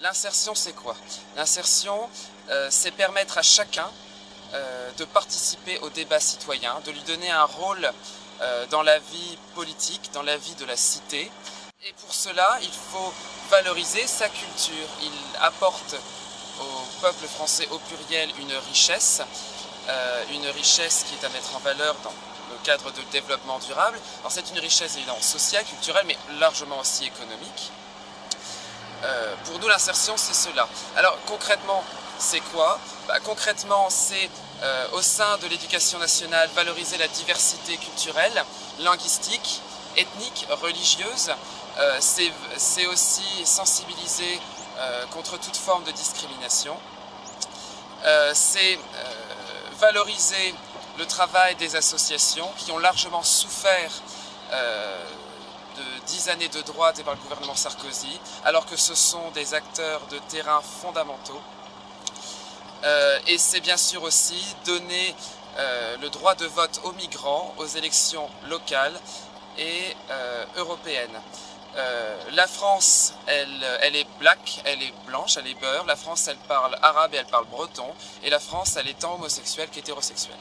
L'insertion, c'est quoi? L'insertion, euh, c'est permettre à chacun euh, de participer au débat citoyen, de lui donner un rôle euh, dans la vie politique, dans la vie de la cité. Et pour cela, il faut valoriser sa culture. Il apporte au peuple français au pluriel une richesse, une richesse qui est à mettre en valeur dans le cadre de développement durable. Alors c'est une richesse évidemment sociale, culturelle, mais largement aussi économique. Euh, pour nous, l'insertion, c'est cela. Alors, concrètement, c'est quoi bah, Concrètement, c'est euh, au sein de l'éducation nationale valoriser la diversité culturelle, linguistique, ethnique, religieuse. Euh, c'est aussi sensibiliser contre toute forme de discrimination. c'est valoriser le travail des associations qui ont largement souffert de dix années de droite et par le gouvernement Sarkozy, alors que ce sont des acteurs de terrain fondamentaux. Euh, et c'est bien sûr aussi donner euh, le droit de vote aux migrants aux élections locales et euh, européennes. la France, est black, elle est blanche, elle est beurre. La France, elle parle arabe et elle parle breton. Et la France, elle est tant homosexuelle qu'hétérosexuelle.